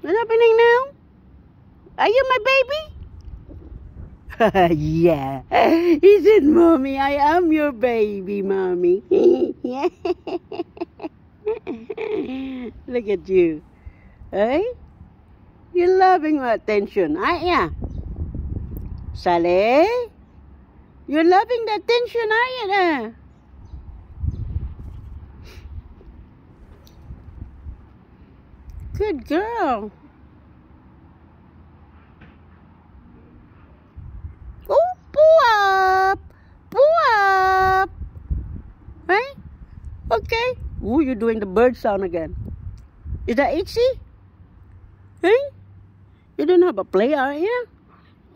What's happening now? Are you my baby? yeah. He said, Mommy, I am your baby, Mommy. Look at you. Hey? You're loving my attention, aren't ya? Sally? You're loving the attention, aren't you? Good girl. Oh, up. Up. Okay. Ooh, you're doing the bird sound again. Is that itchy? Hey? You don't have a play, are you?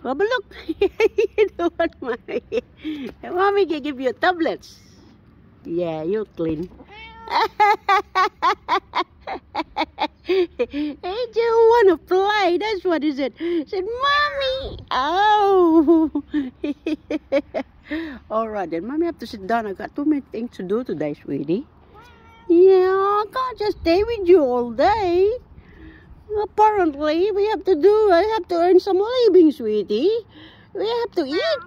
Have a look. you don't want mommy. Mommy can give you a tablets. Yeah, you're clean. hey, you want to what is it. said, Mommy. Oh. All right, then. Mommy have to sit down. I got too many things to do today, sweetie. Yeah, I can't just stay with you all day. Apparently, we have to do, I have to earn some living, sweetie. We have to eat.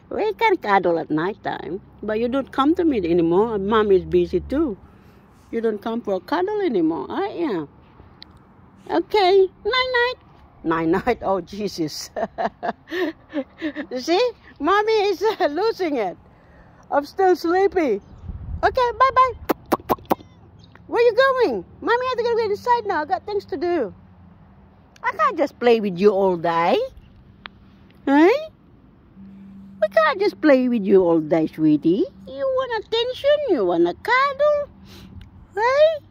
we can cuddle at night time, but you don't come to me anymore. Mom is busy too. You don't come for a cuddle anymore, are you? Okay, night night. Night night. Oh Jesus! See, mommy is uh, losing it. I'm still sleepy. Okay, bye bye. Where are you going? Mommy has to go inside now. I got things to do. I can't just play with you all day. Hey? We can't just play with you all day, sweetie. You want attention? You want a cuddle? Hey?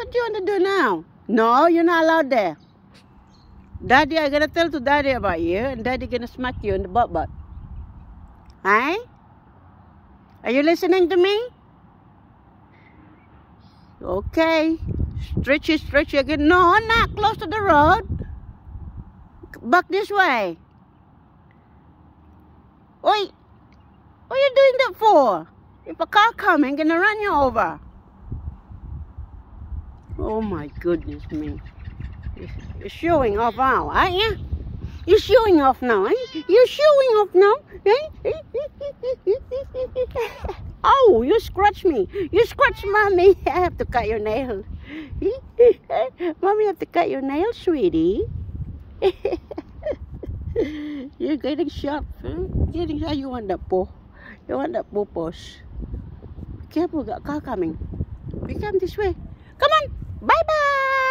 What do you want to do now? No, you're not allowed there. Daddy, I gotta tell to Daddy about you, and Daddy gonna smack you in the butt butt. Hey? Are you listening to me? Okay. Stretchy, stretchy again. No, not close to the road. Back this way. Oi! What are you doing that for? If a car coming, gonna run you over. Oh my goodness me. You're showing off now, aren't you? You're showing off now, eh? You're showing off now, eh? oh, you scratch me. You scratch mommy. I have to cut your nail. mommy have to cut your nail, sweetie. You're getting sharp. Huh? Getting how you want that paw? You want that paw paws? Careful, got car coming. We come this way. Come on. Bye bye.